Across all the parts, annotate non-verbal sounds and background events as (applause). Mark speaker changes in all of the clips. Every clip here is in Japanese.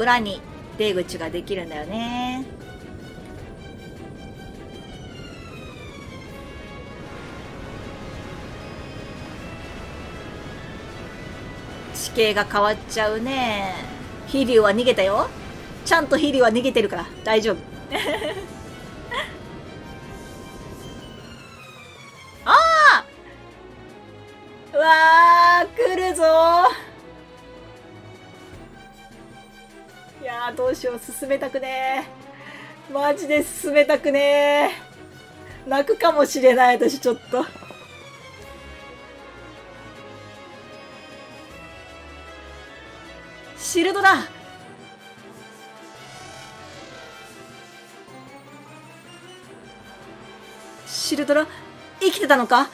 Speaker 1: 裏に出口ができるんだよね。地形が変わっちゃうね。飛竜は逃げたよ。ちゃんと飛竜は逃げてるから大丈夫。(laughs) ああうわー、来るぞー、どうしよう、進めたくねー。マジで進めたくねー。泣くかもしれない、私ちょっと。シールドだシルドラ生きてたのか？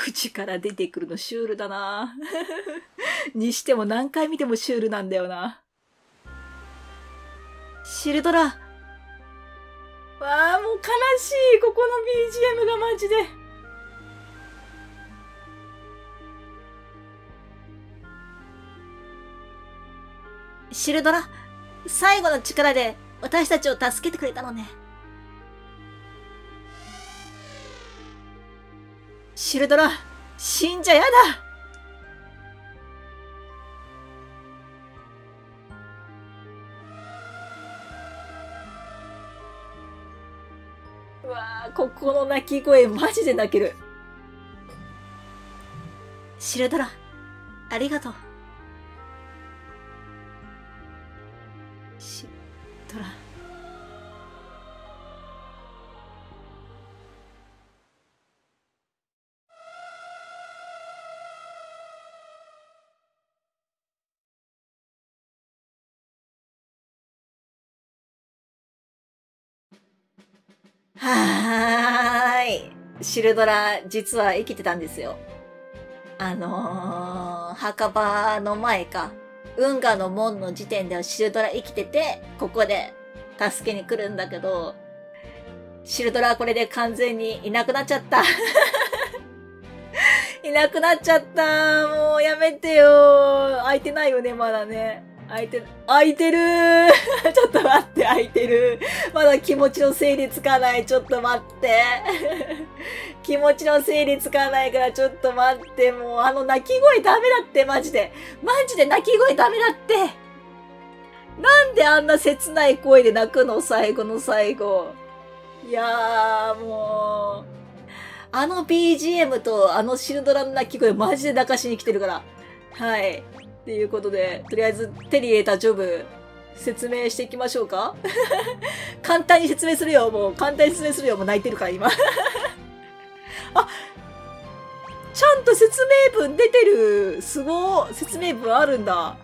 Speaker 1: 口から出てくるのシュールだな (laughs) にしても何回見てもシュールなんだよな。シルドラ。わあ、もう悲しい。ここの BGM がマジで。シルドラ、最後の力で私たちを助けてくれたのね。シルドラ、死んじゃやだうわあ、ここの泣き声マジで泣ける。シルドラ、ありがとう。シルドラ、実は生きてたんですよ。あのー、墓場の前か。運河の門の時点ではシルドラ生きてて、ここで助けに来るんだけど、シルドラはこれで完全にいなくなっちゃった。(laughs) いなくなっちゃった。もうやめてよ。空いてないよね、まだね。空いてる。空いてる (laughs) ちょっと待って、空いてる。まだ気持ちの整理つかない。ちょっと待って。気持ちの整理つかないからちょっと待って。もうあの泣き声ダメだって、マジで。マジで泣き声ダメだって。なんであんな切ない声で泣くの？最後の最後。いやー、もう。あの BGM とあのシルドラの泣き声マジで泣かしに来てるから。はい。っていうことで、とりあえず手に入れたジョブ、説明していきましょうか (laughs) 簡単に説明するよ、もう。簡単に説明するよ、もう泣いてるから今 (laughs) あ、ちゃんと説明文出てる。すごい。説明文あるんだ。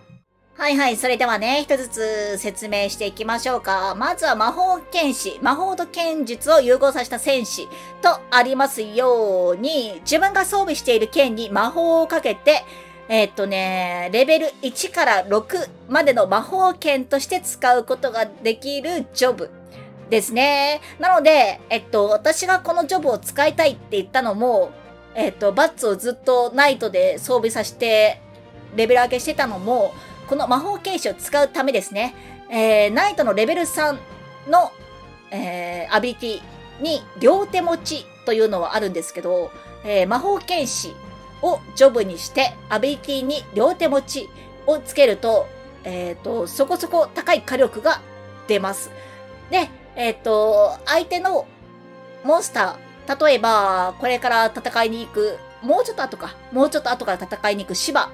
Speaker 1: はいはい。それではね、一つずつ説明していきましょうか。まずは魔法剣士、魔法と剣術を融合させた戦士とありますように、自分が装備している剣に魔法をかけて、えー、っとね、レベル1から6までの魔法剣として使うことができるジョブですね。なので、えっと、私がこのジョブを使いたいって言ったのも、えっと、バッツをずっとナイトで装備させて、レベル上げしてたのも、この魔法剣士を使うためですね。えー、ナイトのレベル3の、えー、アビリティに両手持ちというのはあるんですけど、えー、魔法剣士をジョブにして、アビリティに両手持ちをつけると、えっ、ー、と、そこそこ高い火力が出ます。で、えっ、ー、と、相手のモンスター、例えば、これから戦いに行く、もうちょっと後か、もうちょっと後から戦いに行く芝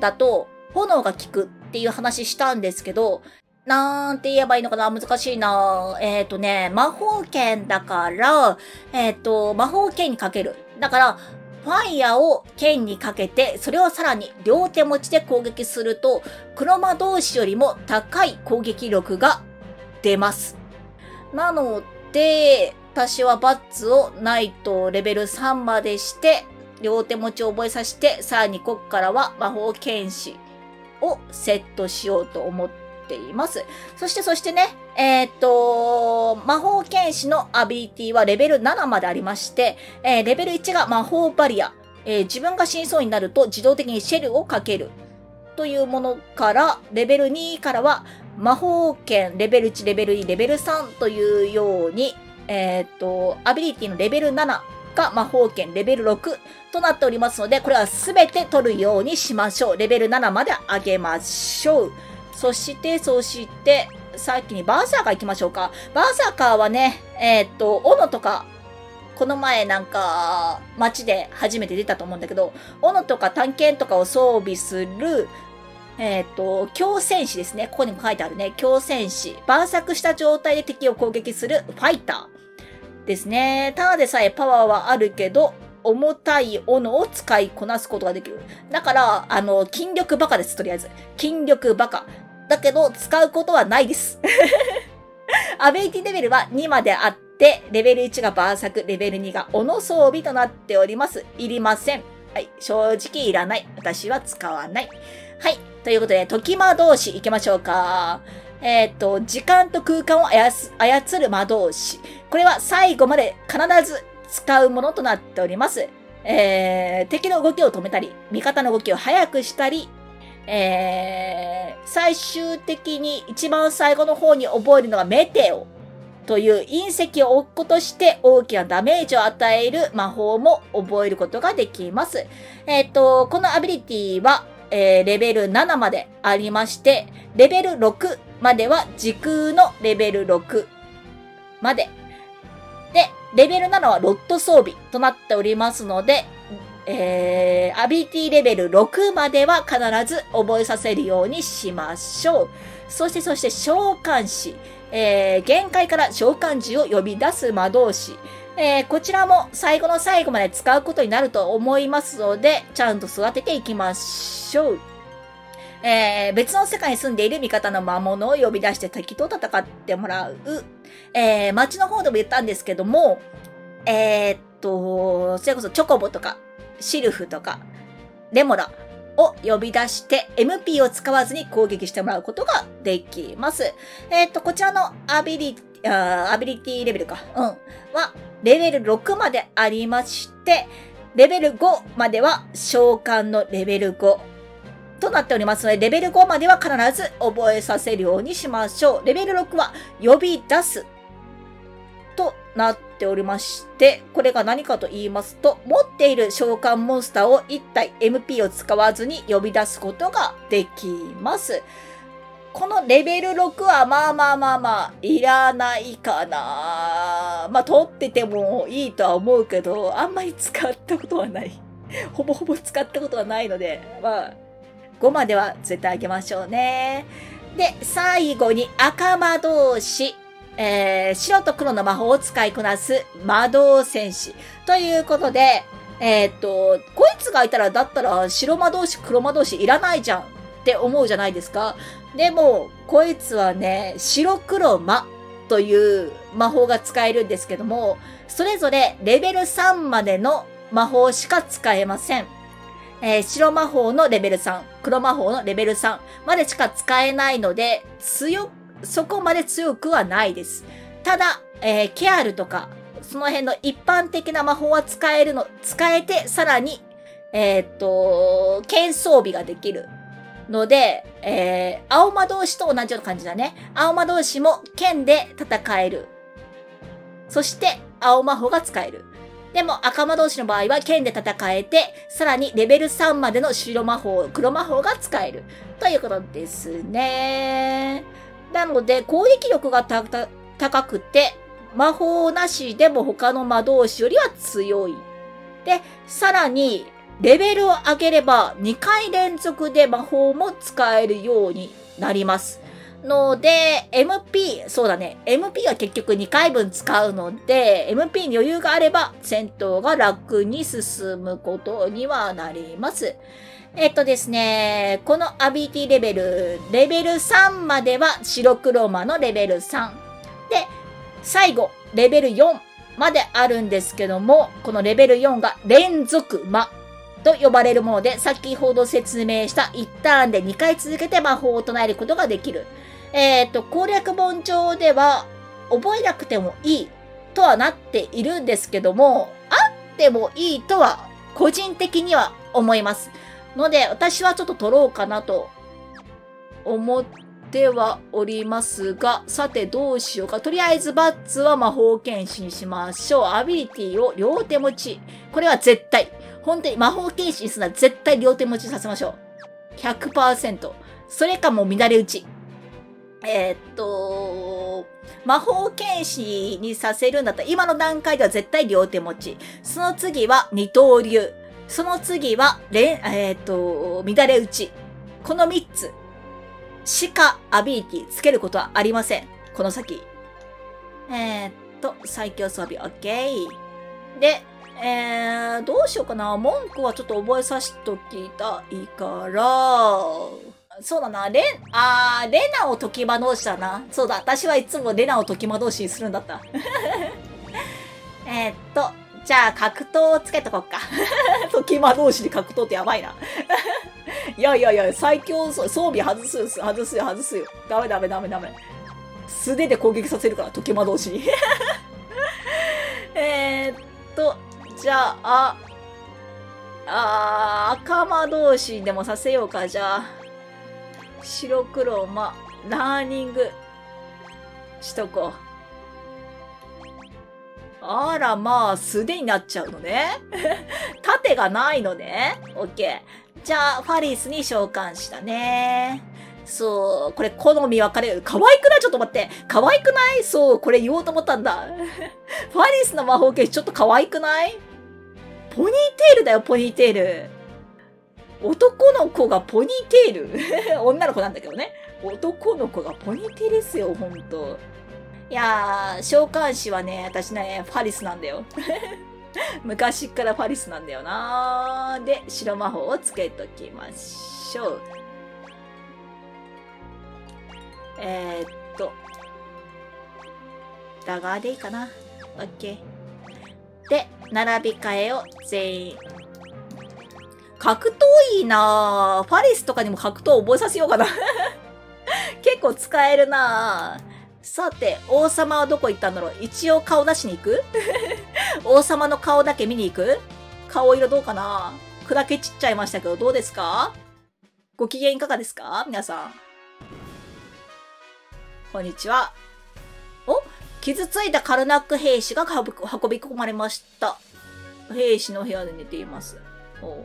Speaker 1: だと、炎が効くっていう話したんですけど、なんて言えばいいのかな難しいなえっ、ー、とね、魔法剣だから、えっ、ー、と、魔法剣にかける。だから、ファイヤーを剣にかけて、それをさらに両手持ちで攻撃すると、黒魔同士よりも高い攻撃力が出ます。なので、私はバッツをナイトレベル3までして、両手持ちを覚えさせて、さらにこっからは魔法剣士をセットしようと思ってています。そしてそしてね、えー、っと、魔法剣士のアビリティはレベル7までありまして、えー、レベル1が魔法バリア。えー、自分が死にそうになると自動的にシェルをかける。というものから、レベル2からは魔法剣レベル1、レベル2、レベル3というように、えっと、アビリティのレベル7が魔法剣レベル6となっておりますので、これはすべて取るようにしましょう。レベル7まで上げましょう。そして、そして、さっきにバーサーカー行きましょうか。バーサーカーはね、えー、っと、斧とか、この前なんか、街で初めて出たと思うんだけど、斧とか探検とかを装備する、えっ、と、強戦士ですね。ここにも書いてあるね。強戦士。晩作した状態で敵を攻撃するファイターですね。ただでさえパワーはあるけど、重たい斧を使いこなすことができる。だから、あの、筋力バカです、とりあえず。筋力バカ。だけど、使うことはないです。(laughs) アベイティレベルは2まであって、レベル1がバーサク、レベル2が斧装備となっております。いりません。はい。正直いらない。私は使わない。はい。ということで、時魔導士行きましょうか。えっ、ー、と、時間と空間を操る魔導士。これは最後まで必ず使うものとなっております。えー、敵の動きを止めたり、味方の動きを速くしたり、えー、最終的に一番最後の方に覚えるのがメテオという隕石を置くことして大きなダメージを与える魔法も覚えることができます。えっ、ー、と、このアビリティは、えー、レベル7までありまして、レベル6までは時空のレベル6までで、レベル7はロット装備となっておりますので、えー、アビリティレベル6までは必ず覚えさせるようにしましょう。そしてそして召喚師。えー、限界から召喚獣を呼び出す魔導士。えー、こちらも最後の最後まで使うことになると思いますので、ちゃんと育てていきましょう。えー、別の世界に住んでいる味方の魔物を呼び出して敵と戦ってもらう。えー、街の方でも言ったんですけども、えー、っと、それこそチョコボとか、シルフとか、レモラを呼び出して MP を使わずに攻撃してもらうことができます。えー、っと、こちらのアビリ、あアビリティレベルか、うん、は、レベル6までありまして、レベル5までは召喚のレベル5。となっておりますので、レベル5までは必ず覚えさせるようにしましょう。レベル6は呼び出すなっておりまして、これが何かと言いますと、持っている召喚モンスターを1体 MP を使わずに呼び出すことができます。このレベル6はまあまあまあまあ、いらないかな。まあ、取っててもいいとは思うけど、あんまり使ったことはない。(laughs) ほぼほぼ使ったことはないので、まあ、5までは絶対あげましょうね。で、最後に赤魔導士。えー、白と黒の魔法を使いこなす魔導戦士。ということで、えー、っと、こいつがいたら、だったら白魔導士、黒魔導士いらないじゃんって思うじゃないですか。でも、こいつはね、白黒魔という魔法が使えるんですけども、それぞれレベル3までの魔法しか使えません。えー、白魔法のレベル3、黒魔法のレベル3までしか使えないので、強、そこまで強くはないです。ただ、えー、ケアルとか、その辺の一般的な魔法は使えるの、使えて、さらに、えー、っと、剣装備ができる。ので、えー、青魔同士と同じような感じだね。青魔同士も剣で戦える。そして、青魔法が使える。でも赤魔同士の場合は剣で戦えて、さらにレベル3までの白魔法、黒魔法が使える。ということですね。なので、攻撃力が高くて、魔法なしでも他の魔導士よりは強い。で、さらに、レベルを上げれば2回連続で魔法も使えるようになります。ので、MP、そうだね。MP は結局2回分使うので、MP に余裕があれば戦闘が楽に進むことにはなります。えっとですね、このアビリティレベル、レベル3までは白黒魔のレベル3。で、最後、レベル4まであるんですけども、このレベル4が連続魔と呼ばれるもので、先ほど説明した1ターンで2回続けて魔法を唱えることができる。えっ、と、攻略本上では覚えなくてもいいとはなっているんですけども、あってもいいとは個人的には思います。ので、私はちょっと取ろうかなと思ってはおりますが、さてどうしようか。とりあえずバッツは魔法剣士にしましょう。アビリティを両手持ち。これは絶対。本当に魔法剣士にするなら絶対両手持ちさせましょう。100%。それかもう乱れ打ち。えー、っと、魔法剣士にさせるんだったら、今の段階では絶対両手持ち。その次は二刀流。その次は、れえー、っと、乱れ打ち。この三つしかアビリティつけることはありません。この先。えー、っと、最強装備、オッケー。で、えー、どうしようかな。文句はちょっと覚えさしときたいから、そうだな、レン、あー、レナを時魔同士だな。そうだ、私はいつもレナを時魔同士にするんだった。(laughs) えっと、じゃあ格闘をつけとこっか。(laughs) 時魔同士で格闘ってやばいな。(laughs) いやいやいや、最強装備外す、外すよ、外すよ。ダメダメダメダメ。素手で攻撃させるから、時魔同士に。(laughs) えっと、じゃあ、あー、赤魔同士でもさせようか、じゃあ。白黒、ま、ラーニングしとこう。あら、まあ、素手になっちゃうのね。(laughs) 盾がないのね。オッケー。じゃあ、ファリスに召喚したね。そう、これ好み分かれる。可愛くない？ちょっと待って。可愛くない？そう、これ言おうと思ったんだ。(laughs) ファリスの魔法剣ちょっと可愛くない？ポニーテールだよ、ポニーテール。男の子がポニーテール (laughs) 女の子なんだけどね。男の子がポニーテールですよ、ほんと。いやー、召喚師はね、私ね、ファリスなんだよ。(laughs) 昔っからファリスなんだよなで、白魔法をつけときましょう。えー、っと。ダガーでいいかな。オッケー。で、並び替えを全員格闘いいなファリスとかにも格闘覚えさせようかな (laughs) 結構使えるなさて、王様はどこ行ったんだろう？一応顔出しに行く？(laughs) 王様の顔だけ見に行く？顔色どうかな？砕け散っちゃいましたけど、どうですか？ご機嫌いかがですか？皆さん。こんにちは。お？傷ついたカルナック兵士が運び込まれました。兵士の部屋で寝ています。お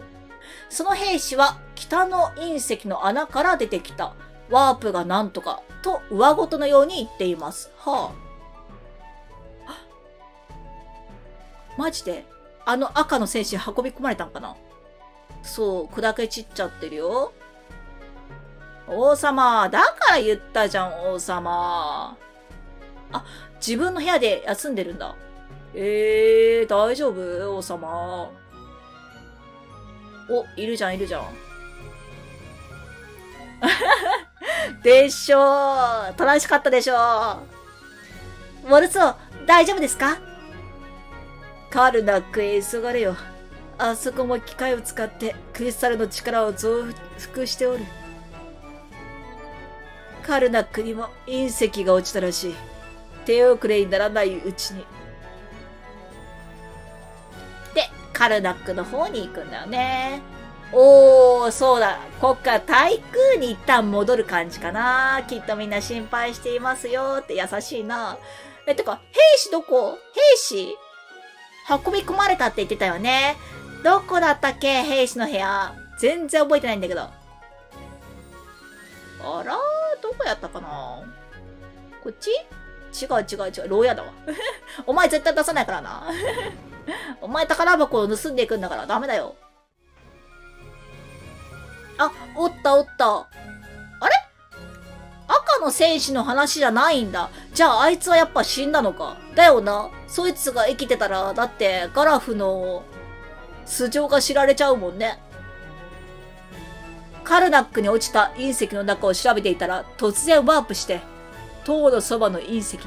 Speaker 1: その兵士は北の隕石の穴から出てきた。ワープがなんとか、と上ごとのように言っています。はあ。マジであの赤の戦士運び込まれたんかな？そう、砕け散っちゃってるよ。王様、だから言ったじゃん、王様。あ、自分の部屋で休んでるんだ。えー、大丈夫？王様。お、いるじゃん、いるじゃん。でしょう。楽しかったでしょう。ウォルツォ、大丈夫ですか？カルナックへ急がれよ。あそこも機械を使ってクリスタルの力を増幅しておる。カルナックにも隕石が落ちたらしい。手遅れにならないうちに。でカルナックの方に行くんだよね。おー、そうだ。こっから対空に一旦戻る感じかな。きっとみんな心配していますよって優しいな。え、てか、兵士どこ？兵士？運び込まれたって言ってたよね。どこだったっけ？兵士の部屋。全然覚えてないんだけど。あらどこやったかな？こっち？違う違う違う。牢屋だわ。(laughs) お前絶対出さないからな。(laughs) お前宝箱を盗んでいくんだからダメだよ。あ、おったおった。あれ？赤の戦士の話じゃないんだ。じゃああいつはやっぱ死んだのか。だよな。そいつが生きてたら、だってガラフの素性が知られちゃうもんね。カルナックに落ちた隕石の中を調べていたら、突然ワープして、塔のそばの隕石に。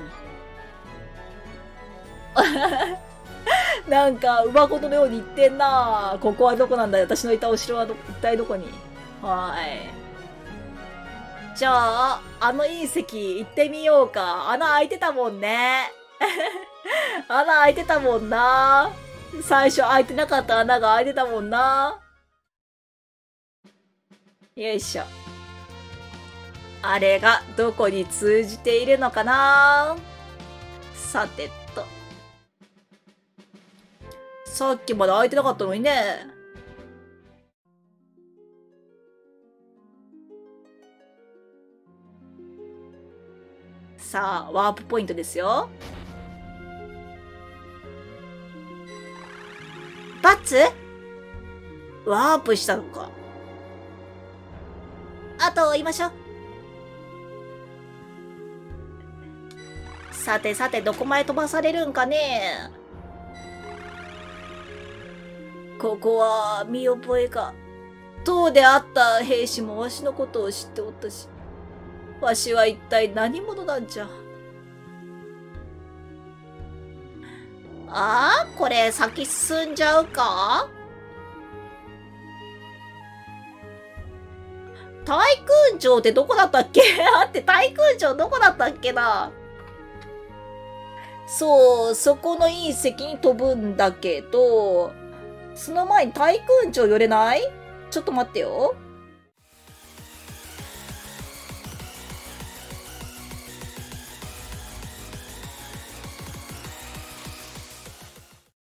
Speaker 1: (laughs) なんか、馬事のように言ってんなここはどこなんだよ。私のいたお城は、一体どこに？はーい。じゃあ、あの隕石行ってみようか。穴開いてたもんね。(laughs) 穴開いてたもんな。最初開いてなかった穴が開いてたもんな。よいしょ。あれがどこに通じているのかなさてと。さっきまで開いてなかったのにね。さあ、ワープポイントですよ。バツ？ワープしたのか。あと追いましょう。さてさて、どこまで飛ばされるんかねここは見覚えが。塔であった兵士もわしのことを知っておったし、わしは一体何者なんじゃ？ああこれ先進んじゃうか？対空城ってどこだったっけ？あって対空城どこだったっけな？そう、そこの隕石に飛ぶんだけど、その前に対空城寄れない？ちょっと待ってよ。